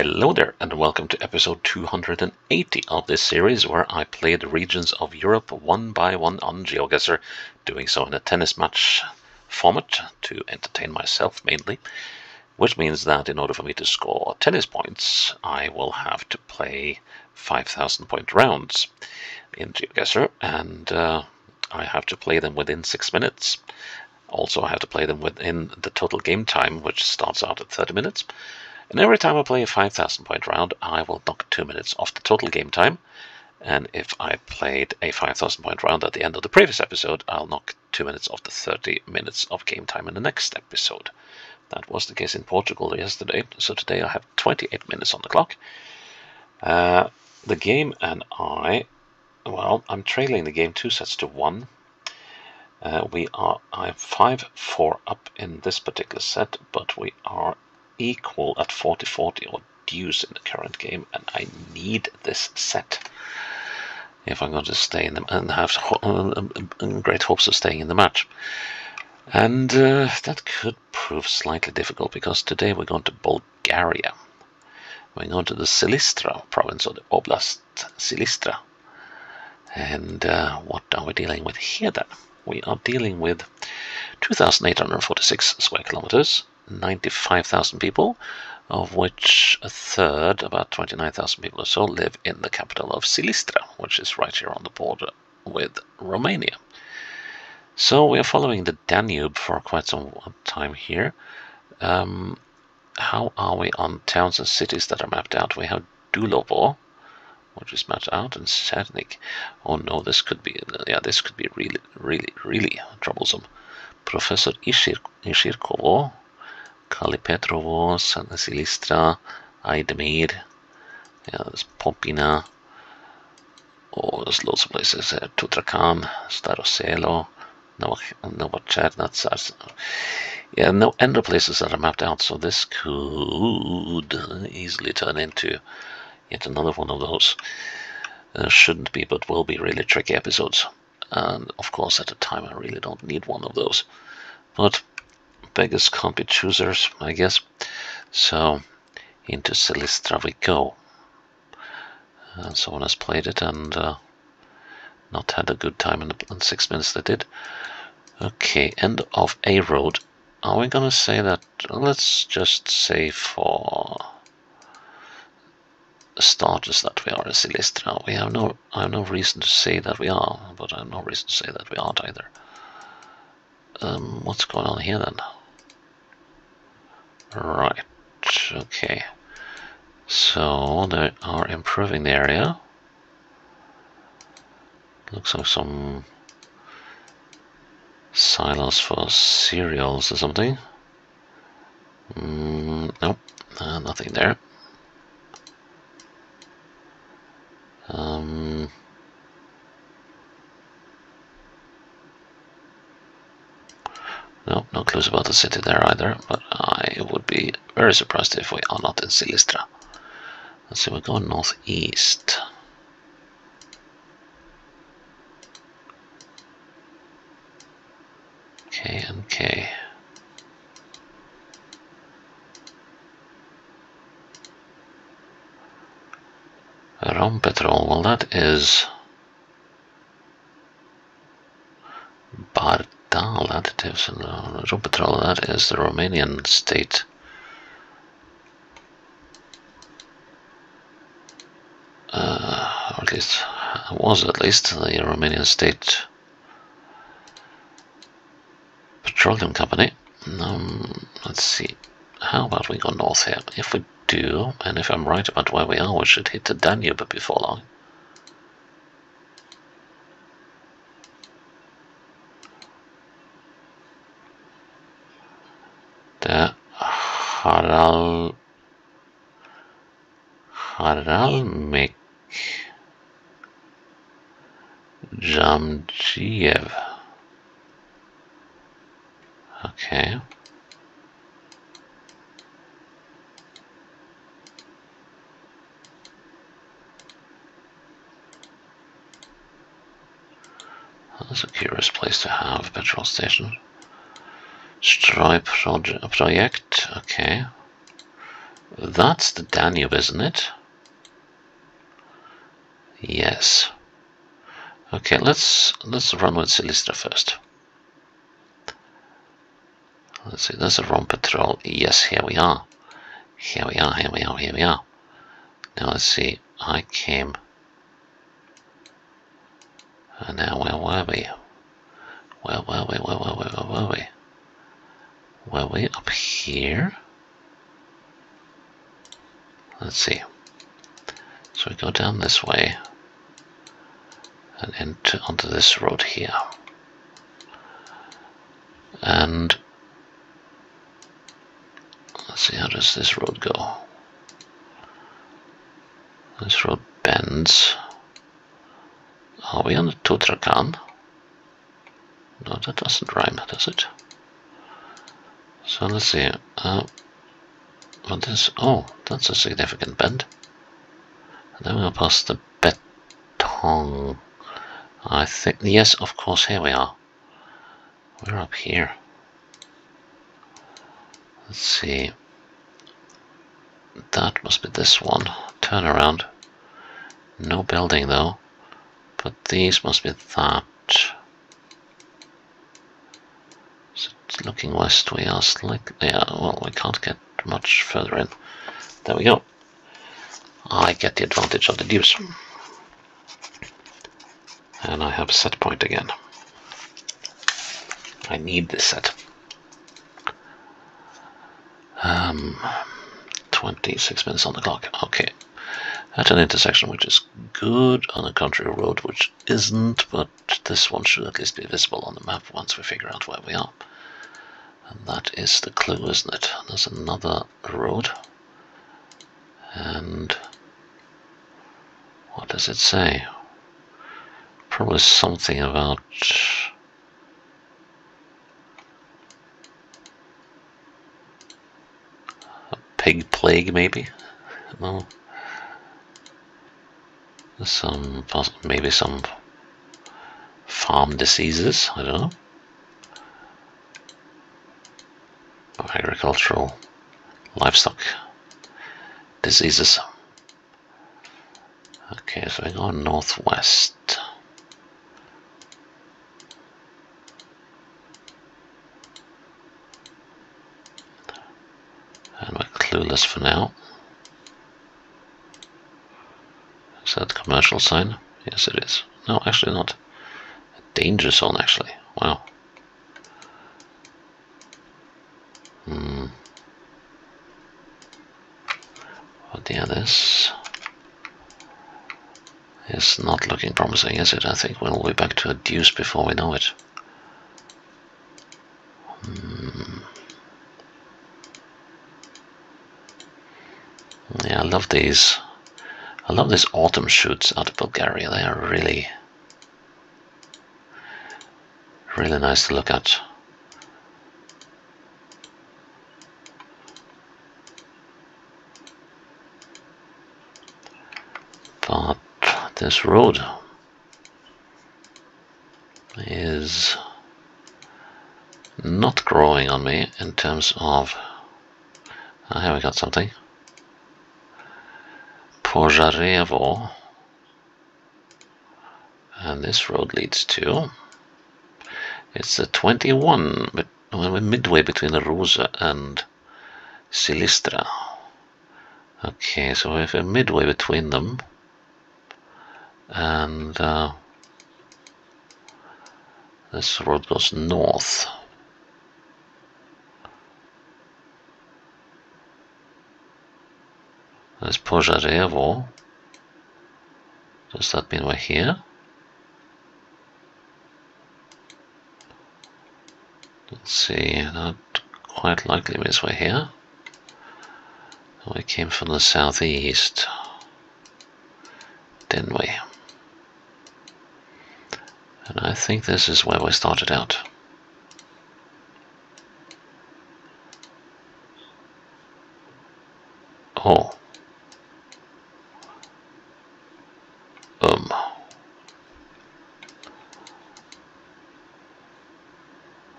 Hello there, and welcome to episode 280 of this series where I play the regions of Europe one by one on GeoGuessr, doing so in a tennis match format to entertain myself mainly, which means that in order for me to score tennis points, I will have to play 5,000 point rounds in GeoGuessr, and uh, I have to play them within six minutes. Also, I have to play them within the total game time, which starts out at 30 minutes. And every time I play a 5,000 point round, I will knock 2 minutes off the total game time. And if I played a 5,000 point round at the end of the previous episode, I'll knock 2 minutes off the 30 minutes of game time in the next episode. That was the case in Portugal yesterday, so today I have 28 minutes on the clock. Uh, the game and I, well, I'm trailing the game two sets to one. Uh, we are, I'm 5-4 up in this particular set, but we are equal at 40-40 or deuce in the current game, and I need this set if I'm going to stay in them and have uh, great hopes of staying in the match. And uh, that could prove slightly difficult because today we're going to Bulgaria. We're going to the Silistra province or the Oblast Silistra. And uh, what are we dealing with here then? We are dealing with 2,846 square kilometers, 95,000 people, of which a third, about 29,000 people or so, live in the capital of Silistra, which is right here on the border with Romania. So we are following the Danube for quite some time here. Um, how are we on towns and cities that are mapped out? We have Dulovo, which is mapped out, and Cernik. Oh no, this could be, yeah, this could be really, really, really troublesome. Professor Ishir, Ishirkovo, Kalipetrovo, Silistra, Aidemir, yeah, there's Popina, oh, there's loads of places, uh, Tutrakan, Staroselo, Novochernatsars. Yeah, no ender places that are mapped out, so this could easily turn into yet another one of those. Uh, shouldn't be, but will be really tricky episodes. And of course, at the time, I really don't need one of those. But beggars can't choosers, I guess. So into Silistra we go. And someone has played it and uh, not had a good time in, the, in six minutes they did. Okay, end of A road. Are we gonna say that? Let's just say for starters that we are in Silistra. We have no, I have no reason to say that we are, but I have no reason to say that we aren't either. Um, what's going on here then? Right, okay. So they are improving the area. Looks like some silos for cereals or something. Mm, nope, uh, nothing there. Um, No, no clues about the city there either, but I would be very surprised if we are not in Silistra. Let's see, we're going northeast. K and K. Rompetrol, well that is And the Rompetrol, that is the Romanian state. Uh, or at least, was at least the Romanian state petroleum company. Um, let's see, how about we go north here? If we do, and if I'm right about where we are, we should hit the Danube before long. The Haral Haralmik Jamjiev. Okay. That's a curious place to have a petrol station. Stripe project, okay. That's the Danube, isn't it? Yes. Okay, let's let's run with Silistra first. Let's see, there's a Rompetrol. Yes, here we are. Here we are, here we are, here we are. Now let's see, I came... And now where were we? Where were we, where were we, where were we? Were we up here? Let's see. So we go down this way and into onto this road here. And let's see how does this road go. This road bends. Are we on the Tutrakan? No, that doesn't rhyme, does it? So let's see. Uh, what is? Oh, that's a significant bend. And then we'll pass the beton. I think. Yes, of course. Here we are. We're up here. Let's see. That must be this one. Turn around. No building though. But these must be that. So looking west, we are slightly. Yeah, well, we can't get much further in. There we go. I get the advantage of the deuce. And I have a set point again. I need this set. Um, 26 minutes on the clock. Okay. At an intersection which is good on a country road which isn't, but this one should at least be visible on the map once we figure out where we are. And that is the clue, isn't it? There's another road. And what does it say? Probably something about a pig plague, maybe? No. Some, maybe some farm diseases, I don't know. Agricultural livestock diseases. Okay, so we go northwest. And we're clueless for now. Is that commercial sign? Yes, it is. No, actually not. A danger zone, actually. Wow. Hmm. But yeah, this is not looking promising, is it? I think we'll be back to a deuce before we know it. Hmm. Yeah, I love these. I love these autumn shoots out of Bulgaria. They are really, really nice to look at. But this road is not growing on me in terms of. Oh, here we got something. Požarevo. And this road leads to. It's a 21, but we're midway between the Ruse and Silistra. Okay, so if we're midway between them, and uh, this road goes north. There's Požarevo. Does that mean we're here? Let's see, not quite likely means we're here. We came from the southeast, didn't we? And I think this is where we started out. Oh. Um.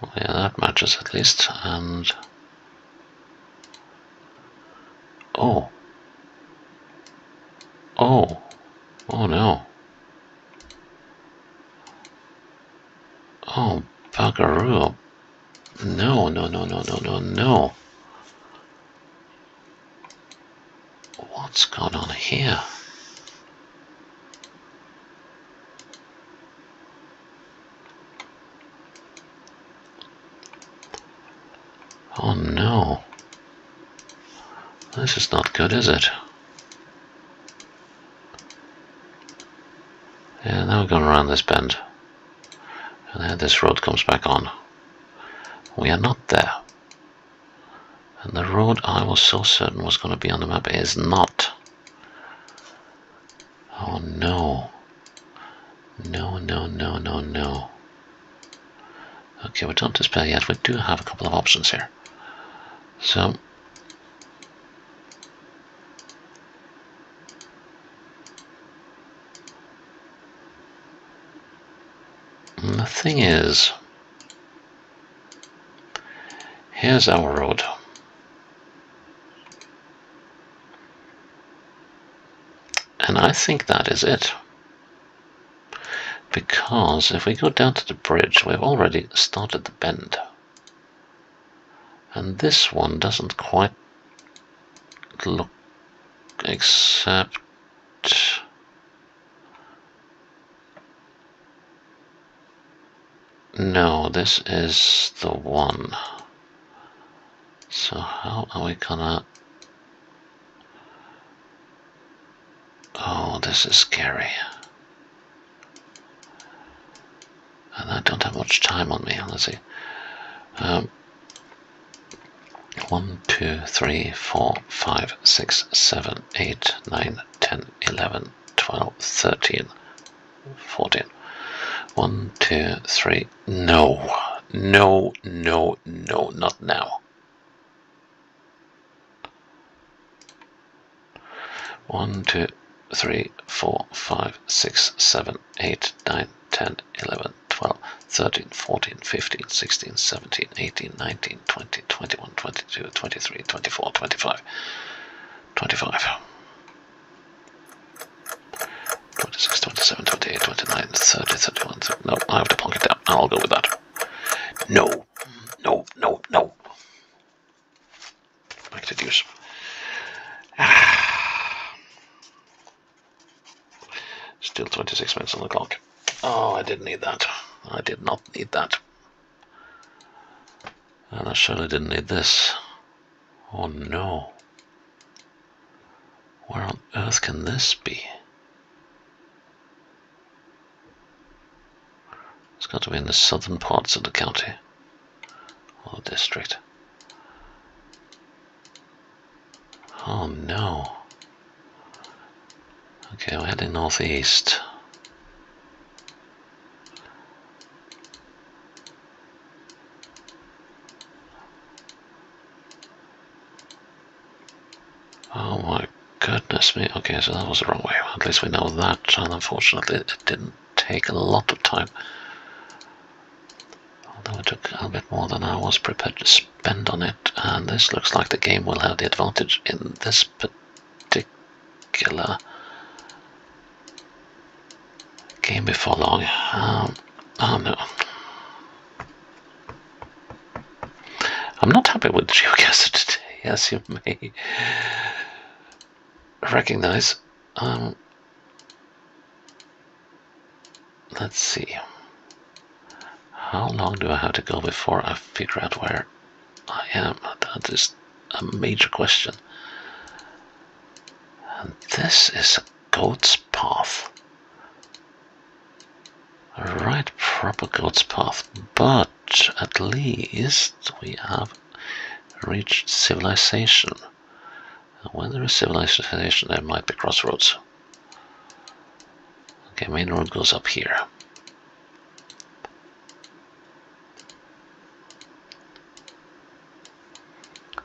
Well, yeah, that matches at least, and Oh. Oh. Oh no. Oh, buggeroo. No, no, no, no, no, no, no. What's going on here? Oh no. This is not good, is it? Yeah, now we're going around this bend. And then this road comes back on. We are not there. And the road I was so certain was going to be on the map is not. Oh no. No, no, no, no, no. Okay, we don't despair yet. We do have a couple of options here. So, the thing is, here's our road. And I think that is it. Because if we go down to the bridge, we've already started the bend. And this one doesn't quite look except no this is the one. So how are we gonna oh this is scary. And I don't have much time on me let's see. Um, 1, 2, 3, 4, 5, 6, 7, 8, 9, 10, 11, 12, 13, 14. 1, 2, 3. No. No, no, no, not now. 1, 2, 3, 4, 5, 6, 7, 8, 9, 10, 11, 12, 13, 14, 15, 16, 17, 18, 19, 20, 21, 22, 23, 24, 25, 25. 26, 27, 28, 29, 30, 31, 30. No, I have to plunk it down. I'll go with that. No, no, no, no. Back to deuce. Still 26 minutes on the clock. Oh, I didn't need that. I did not need that. And I surely didn't need this. Oh no. Where on earth can this be? It's got to be in the southern parts of the county or the district. Oh no. Okay, we're heading northeast. Oh my goodness me. Okay, so that was the wrong way. At least we know that, and unfortunately it didn't take a lot of time. Although it took a bit more than I was prepared to spend on it, and this looks like the game will have the advantage in this particular game before long. Um, oh no. I'm not happy with today, as you may recognize. Um, let's see. How long do I have to go before I figure out where I am? That is a major question. And this is a goat's path. Right proper goat's path. But at least we have reached civilization. When there is civilization, there might be crossroads. Okay, main road goes up here.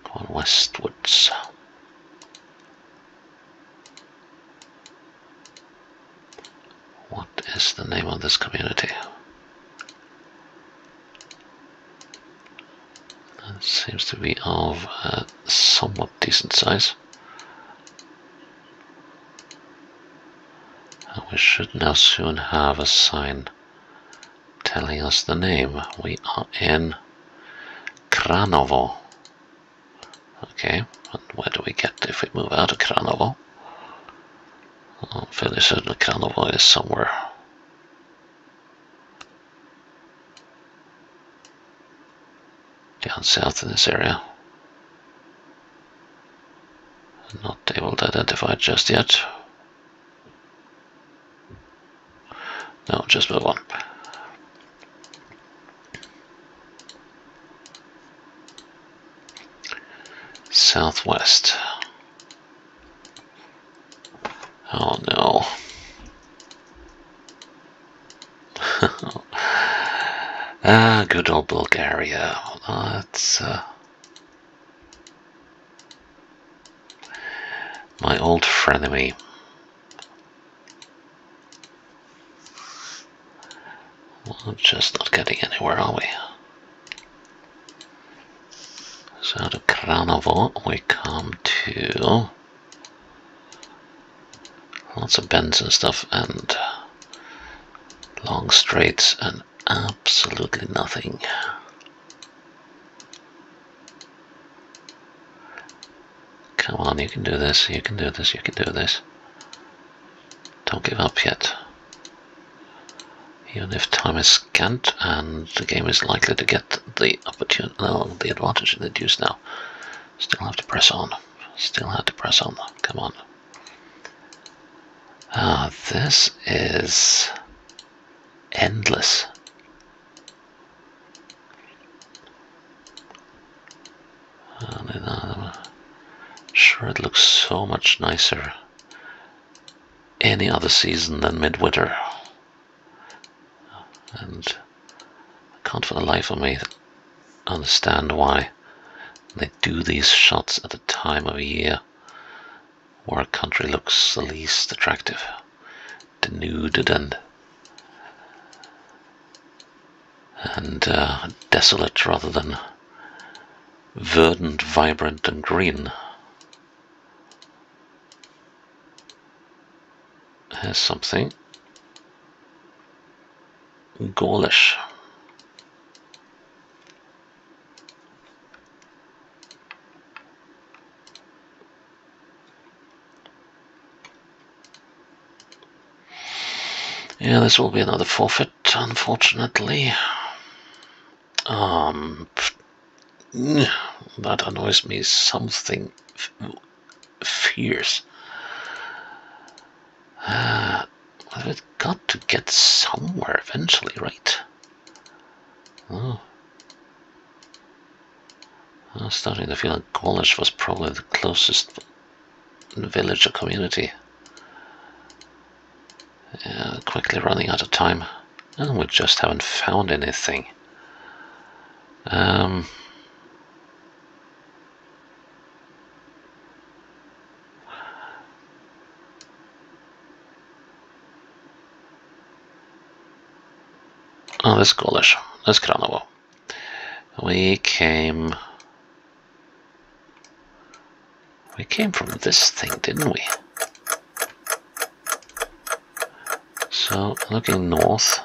Going westwards. What is the name of this community? It seems to be of a somewhat decent size. Should now soon have a sign telling us the name. We are in Kranovo. Okay, and where do we get if we move out of Kranovo? I'm fairly certain Kranovo is somewhere. Down south in this area. Not able to identify just yet. No, just move on. Southwest. Oh no. ah, good old Bulgaria. That's uh, my old frenemy. We're just not getting anywhere, are we? So to Kranovo we come to lots of bends and stuff and long straights and absolutely nothing. Come on, you can do this, you can do this, you can do this. Don't give up yet. Even if time is scant and the game is likely to get the opportunity, no, the advantage in the deuce now. Still have to press on. Still have to press on. Come on. Ah, this is endless. I'm sure it looks so much nicer any other season than midwinter and I can't for the life of me understand why they do these shots at the time of year where a country looks the least attractive, denuded and and uh, desolate rather than verdant, vibrant, and green. Here's something Golesh. Yeah, this will be another forfeit, unfortunately. Um, that annoys me something fierce. Uh, We've got to get somewhere eventually, right? Oh. I'm starting to feel like Golesh was probably the closest village or community. Yeah, quickly running out of time. And we just haven't found anything. Um, Oh, that's Golesh. That's Kranovo. We came... We came from this thing, didn't we? So, looking north.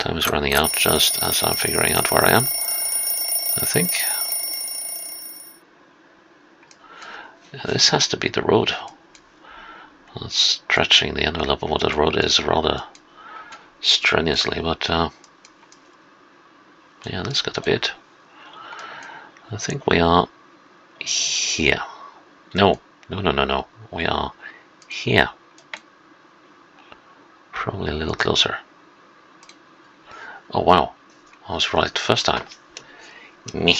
Time is running out just as I'm figuring out where I am. I think. This has to be the road. stretching the envelope of what the road is rather strenuously, but uh, yeah, let's get a bit. I think we are here. No, no, no, no, no. We are here. Probably a little closer. Oh wow, I was right first time. Me.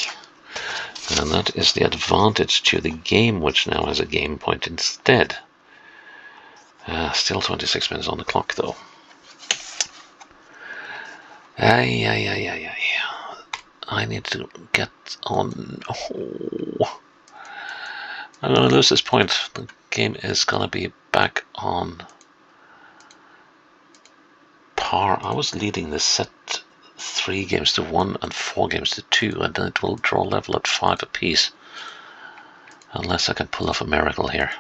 And that is the advantage to the game, which now has a game point instead. Uh, still 26 minutes on the clock, though. Ay, ay, ay, ay, ay. I need to get on. Oh. I'm gonna lose this point. The game is gonna be back on par. I was leading the set three games to one and four games to two, and then it will draw level at five apiece. Unless I can pull off a miracle here.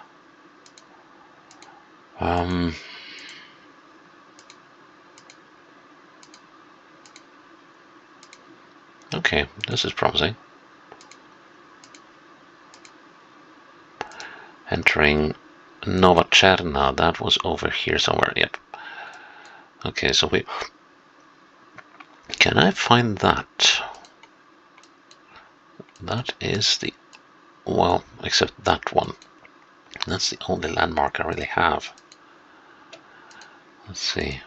Um, okay, this is promising. Entering Novacherna, that was over here somewhere, yep. Okay, so we... Can I find that? That is the... Well, except that one. That's the only landmark I really have. Let's see.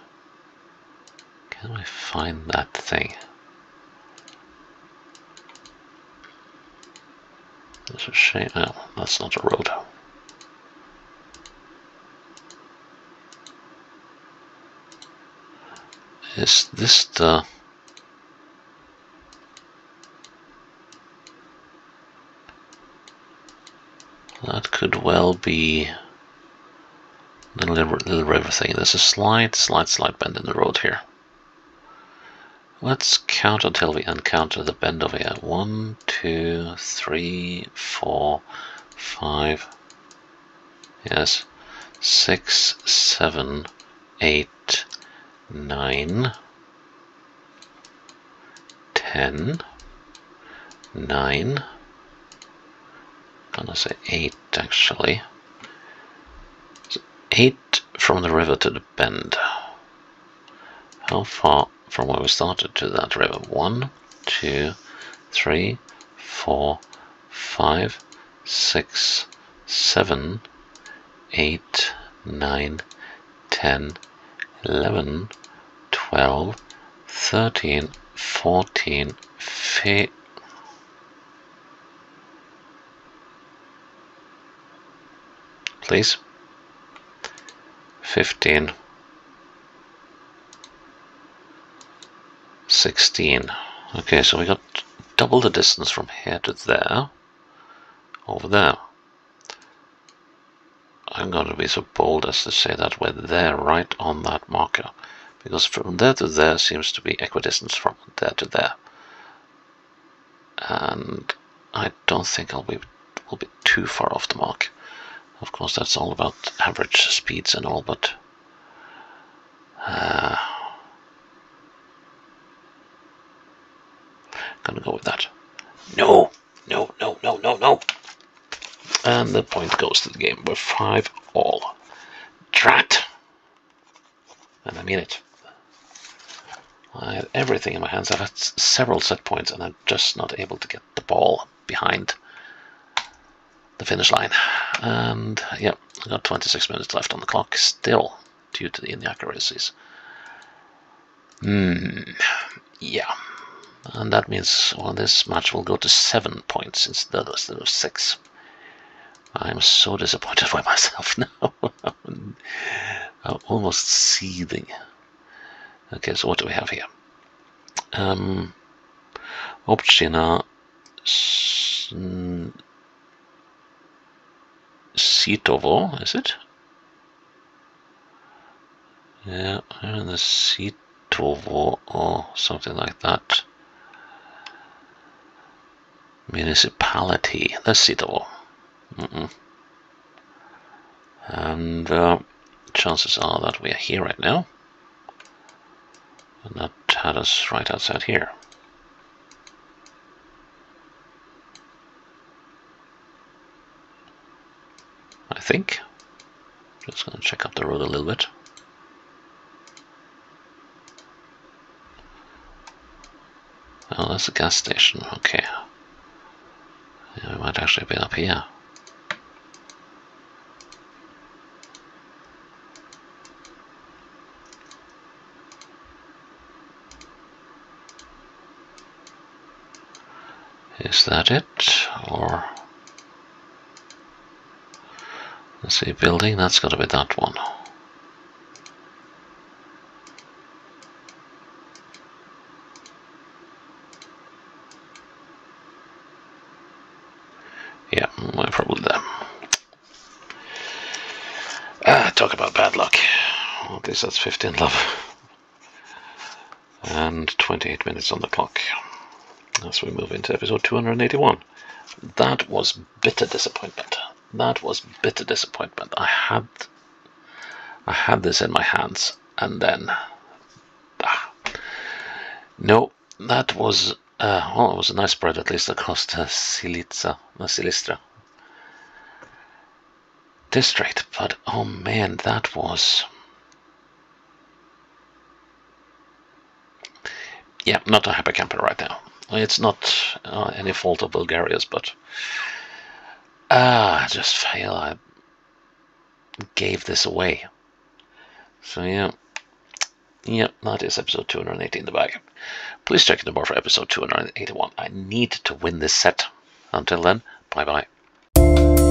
Can I find that thing? There's a shame. Oh, that's not a road. Is this the... That could well be little, little river thing. There's a slight, slight, slight bend in the road here. Let's count until we encounter the bend over here. One, two, three, four, five. Yes. Six, seven, eight, nine, ten, nine. I'm gonna say eight actually. So eight from the river to the bend. How far from where we started to that river? One, two, three, four, five, six, seven, eight, nine, ten, eleven, twelve, thirteen, fourteen, fifteen. Please. Fifteen. 16. Okay, so we got double the distance from here to there, over there. I'm going to be so bold as to say that we're there, right on that marker, because from there to there seems to be equidistance from there to there. And I don't think I'll be will be too far off the mark. Of course, that's all about average speeds and all, but uh, Gonna go with that. No, no, no, no, no, no. And the point goes to the game. We're five all. Drat. And I mean it. I have everything in my hands. I've had several set points and I'm just not able to get the ball behind the finish line. And yeah, I got 26 minutes left on the clock still due to the inaccuracies. Hmm. Yeah and that means well, this match will go to seven points instead of six. I'm so disappointed with myself now. I'm almost seething. Okay, so what do we have here? Um, Obchina Sitovo, is it? Yeah, the Sitovo or something like that municipality. Let's see though. Mm -mm. And uh, chances are that we are here right now. And that had us right outside here. I think. Just gonna check up the road a little bit. Oh, that's a gas station. Okay. We might actually be up here. Is that it? Or let's see, building, that's got to be that one. That's 15 love. And 28 minutes on the clock as we move into episode 281. That was bitter disappointment. That was bitter disappointment. I had I had this in my hands, and then... Ah, no, that was... Uh, well, it was a nice spread, at least across the Silica, the Silistra district, but oh man, that was... Yeah, not a happy camper right now. It's not uh, any fault of Bulgaria's, but... Ah, I just fail. I gave this away. So yeah. Yep, that is episode 280 in the bag. Please check the bar for episode 281. I need to win this set. Until then, bye bye.